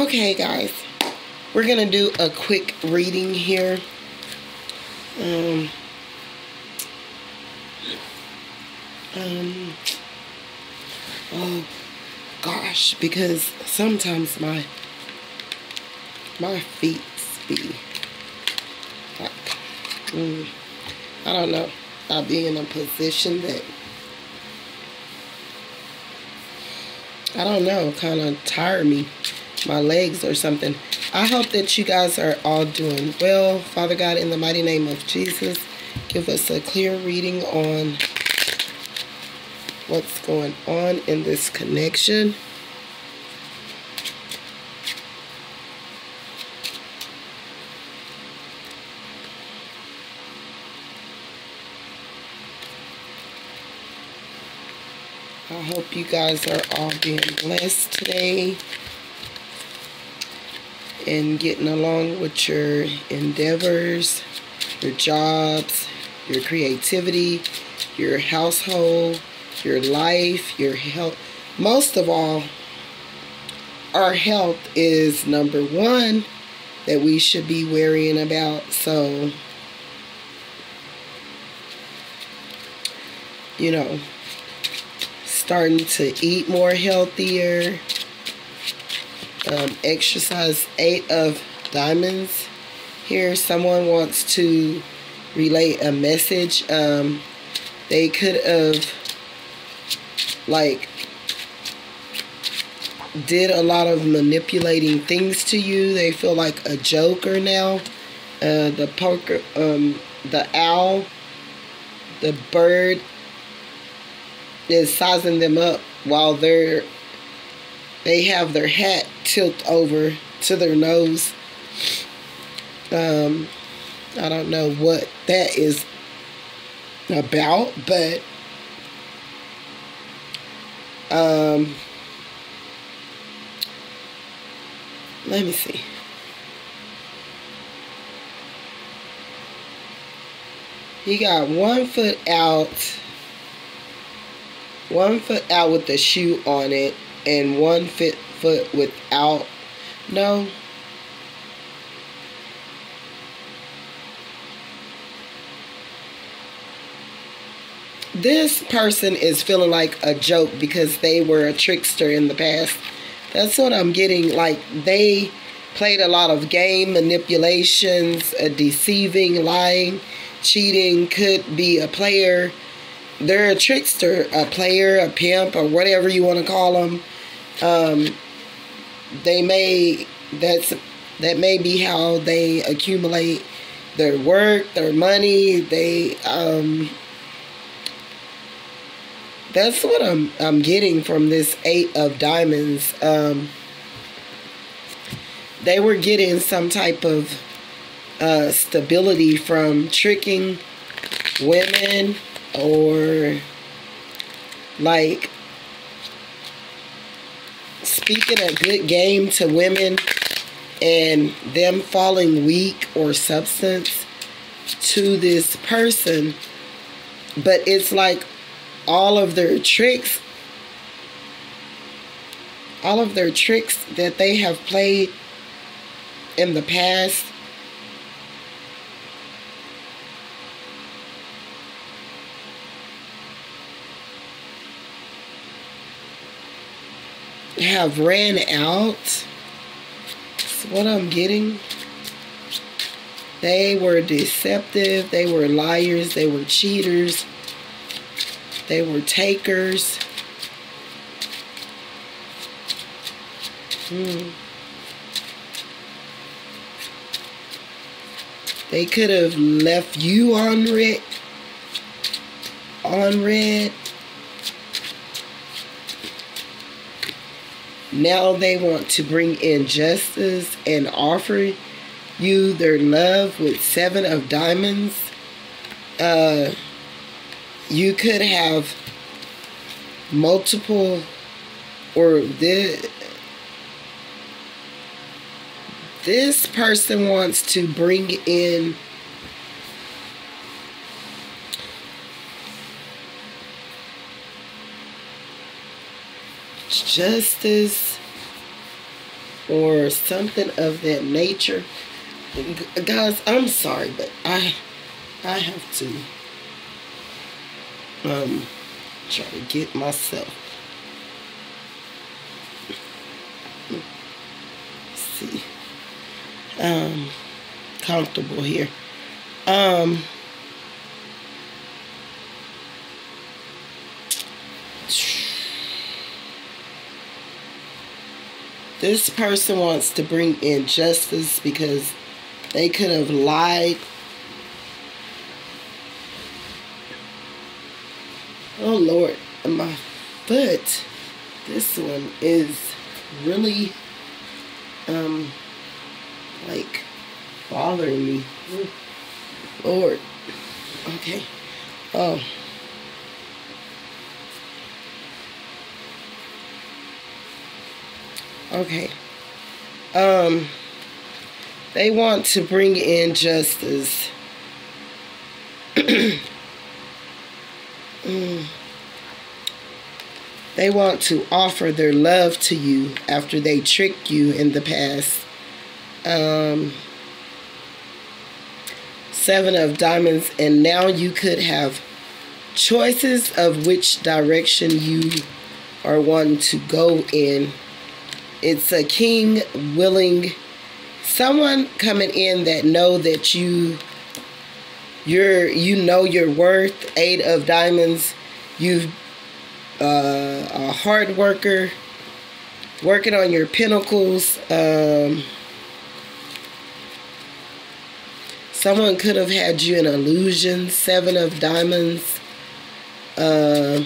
Okay, guys. We're going to do a quick reading here. Um, um, oh, gosh, because sometimes my, my feet be like, mm, I don't know. I'll be in a position that I don't know, kind of tire me, my legs or something. I hope that you guys are all doing well. Father God, in the mighty name of Jesus, give us a clear reading on what's going on in this connection. I hope you guys are all being blessed today and getting along with your endeavors, your jobs, your creativity, your household, your life, your health. Most of all, our health is number one that we should be worrying about. So, you know, starting to eat more healthier. Um, exercise eight of diamonds. Here, someone wants to relay a message. Um, they could have, like, did a lot of manipulating things to you. They feel like a joker now. Uh, the poker, um, the owl, the bird is sizing them up while they're they have their hat tilt over to their nose. Um, I don't know what that is about, but um, let me see. He got one foot out one foot out with the shoe on it and one foot foot without no. This person is feeling like a joke because they were a trickster in the past. That's what i'm getting like they played a lot of game manipulations deceiving lying cheating could be a player they're a trickster, a player, a pimp, or whatever you want to call them. Um, they may that's that may be how they accumulate their work, their money. They um, that's what I'm I'm getting from this eight of diamonds. Um, they were getting some type of uh, stability from tricking women or like speaking a good game to women and them falling weak or substance to this person but it's like all of their tricks all of their tricks that they have played in the past have ran out. That's what I'm getting. They were deceptive. They were liars. They were cheaters. They were takers. Hmm. They could have left you on red. On red. Now they want to bring in justice and offer you their love with seven of diamonds. Uh, you could have multiple or this this person wants to bring in justice or something of that nature. Guys, I'm sorry, but I I have to um try to get myself see um comfortable here. Um this person wants to bring in justice because they could have lied. Oh Lord, my foot. This one is really um like bothering me. Lord. Okay. Oh. Okay. Um, they want to bring in justice. mm. They want to offer their love to you after they tricked you in the past. Um, seven of diamonds, and now you could have choices of which direction you are wanting to go in. It's a king willing someone coming in that know that you you're you know your worth. Eight of diamonds. You uh, a hard worker, working on your pinnacles. Um, someone could have had you in illusion. Seven of diamonds. Uh,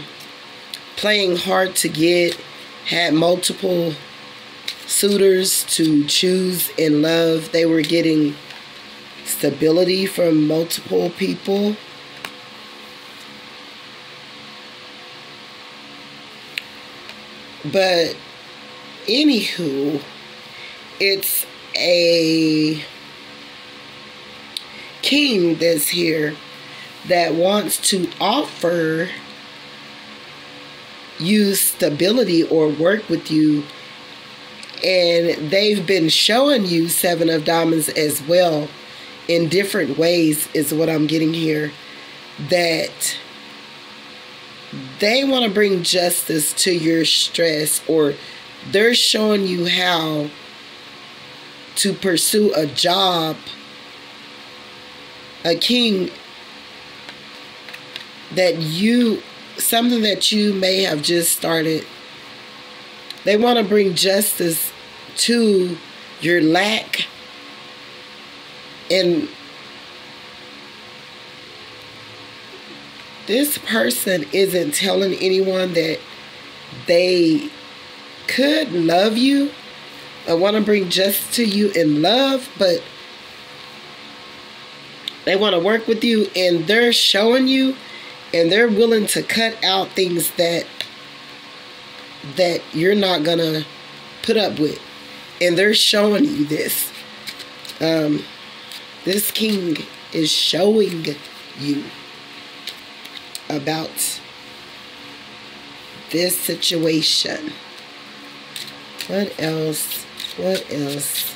playing hard to get. Had multiple suitors to choose in love. They were getting stability from multiple people. But anywho, it's a king that's here that wants to offer you stability or work with you and they've been showing you seven of diamonds as well in different ways is what i'm getting here that they want to bring justice to your stress or they're showing you how to pursue a job a king that you something that you may have just started. They want to bring justice to your lack and this person isn't telling anyone that they could love you or want to bring justice to you in love, but they want to work with you and they're showing you and they're willing to cut out things that that you're not gonna put up with and they're showing you this. Um, this king is showing you about this situation. What else? What else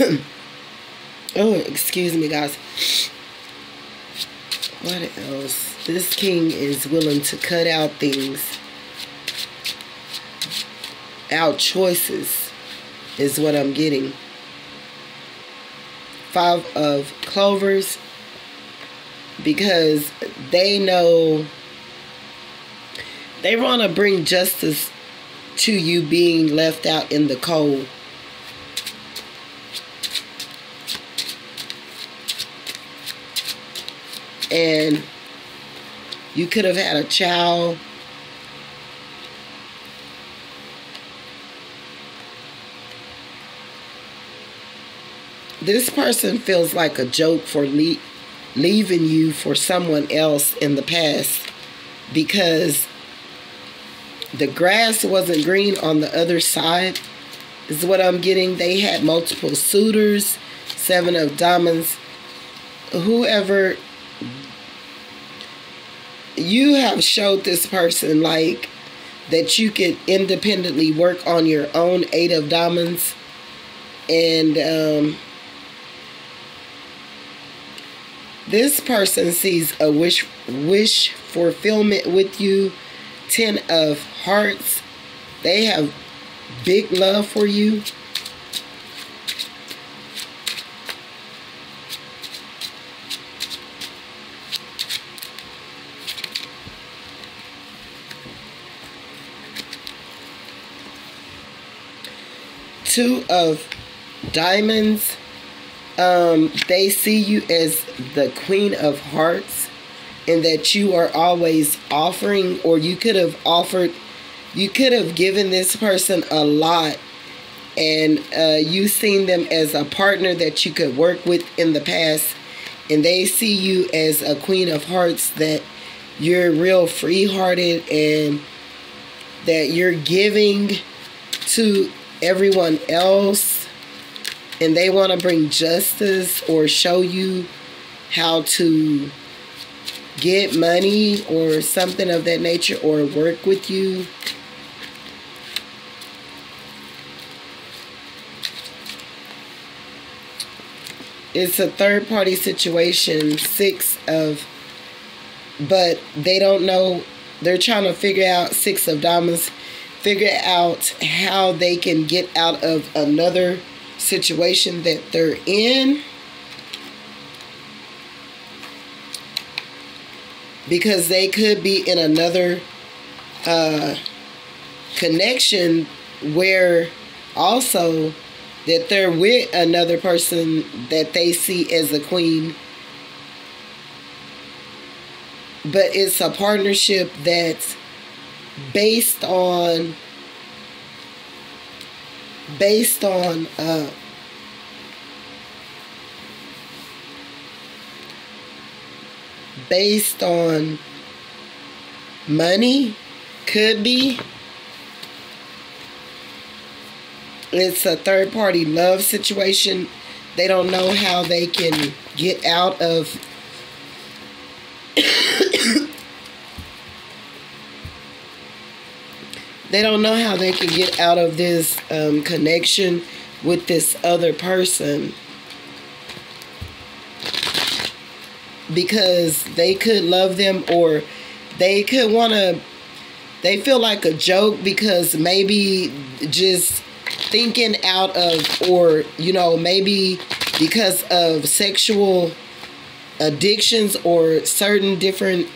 oh, excuse me, guys. What else? This king is willing to cut out things. Out choices is what I'm getting. Five of clovers because they know they want to bring justice to you being left out in the cold. And you could have had a child. This person feels like a joke for le leaving you for someone else in the past because the grass wasn't green on the other side is what I'm getting. They had multiple suitors, seven of diamonds. Whoever you have showed this person like that you could independently work on your own eight of diamonds and um, this person sees a wish wish fulfillment with you ten of hearts. They have big love for you two of diamonds. Um, they see you as the queen of hearts and that you are always offering or you could have offered you could have given this person a lot and uh, you seen them as a partner that you could work with in the past and they see you as a queen of hearts that you're real free-hearted and that you're giving to everyone else and they want to bring justice or show you how to get money or something of that nature or work with you. It's a third party situation, six of, but they don't know. They're trying to figure out six of diamonds figure out how they can get out of another situation that they're in. Because they could be in another uh, connection where also that they're with another person that they see as a queen. But it's a partnership that's based on based on uh, based on money could be. It's a third party love situation. They don't know how they can get out of they don't know how they can get out of this um, connection with this other person. Because they could love them or they could want to they feel like a joke because maybe just thinking out of or you know maybe because of sexual addictions or certain different